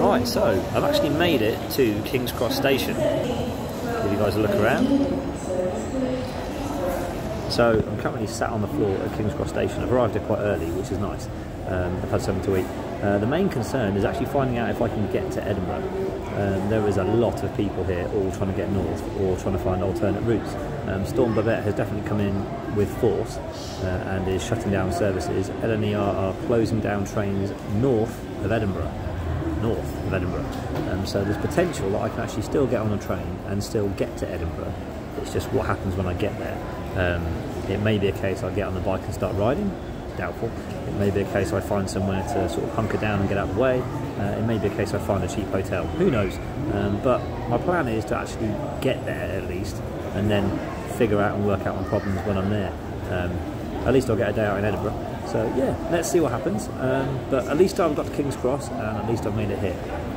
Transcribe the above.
Right, so I've actually made it to King's Cross Station. Give you guys a look around. So I'm currently sat on the floor at King's Cross Station. I've arrived here quite early, which is nice. Um, I've had something to eat. Uh, the main concern is actually finding out if I can get to Edinburgh. Um, there is a lot of people here all trying to get north or trying to find alternate routes. Um, Storm Babette has definitely come in with force uh, and is shutting down services. LNER are closing down trains north of Edinburgh. North of Edinburgh. Um, so there's potential that I can actually still get on a train and still get to Edinburgh. It's just what happens when I get there. Um, it may be a case I get on the bike and start riding, doubtful. It may be a case I find somewhere to sort of hunker down and get out of the way. Uh, it may be a case I find a cheap hotel. Who knows? Um, but my plan is to actually get there at least, and then figure out and work out my problems when I'm there. At least I'll get a day out in Edinburgh. So yeah, let's see what happens. Um, but at least I've got to King's Cross, and at least I've made it here.